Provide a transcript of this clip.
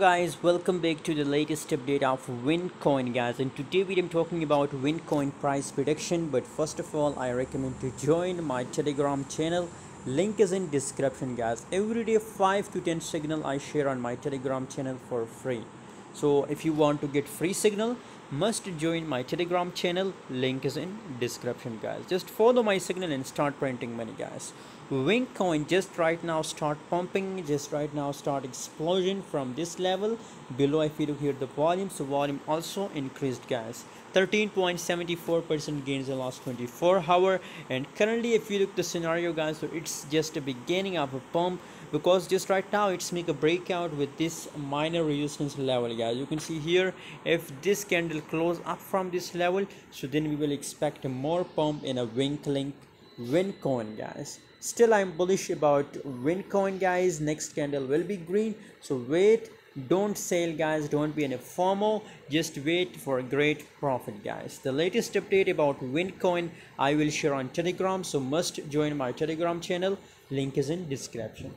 guys welcome back to the latest update of wincoin guys. And today we are talking about wincoin price prediction. But first of all i recommend to join my telegram channel. Link is in description guys. Every day 5 to 10 signal i share on my telegram channel for free. So if you want to get free signal must join my telegram channel. Link is in description guys. Just follow my signal and start printing money guys. Wink coin just right now start pumping just right now start explosion from this level. Below if you here the volume so volume also increased guys. 13.74 percent gains in the last 24 hour. And currently if you look the scenario guys so it's just a beginning of a pump because just right now it's make a breakout with this minor resistance level guys. You can see here if this candle close up from this level. So then we will expect more pump in a Winklink wincoin guys. Still i'm bullish about wincoin guys. Next candle will be green. So wait don't sell guys. Don't be in a fomo just wait for a great profit guys. The latest update about wincoin i will share on telegram. So must join my telegram channel. Link is in description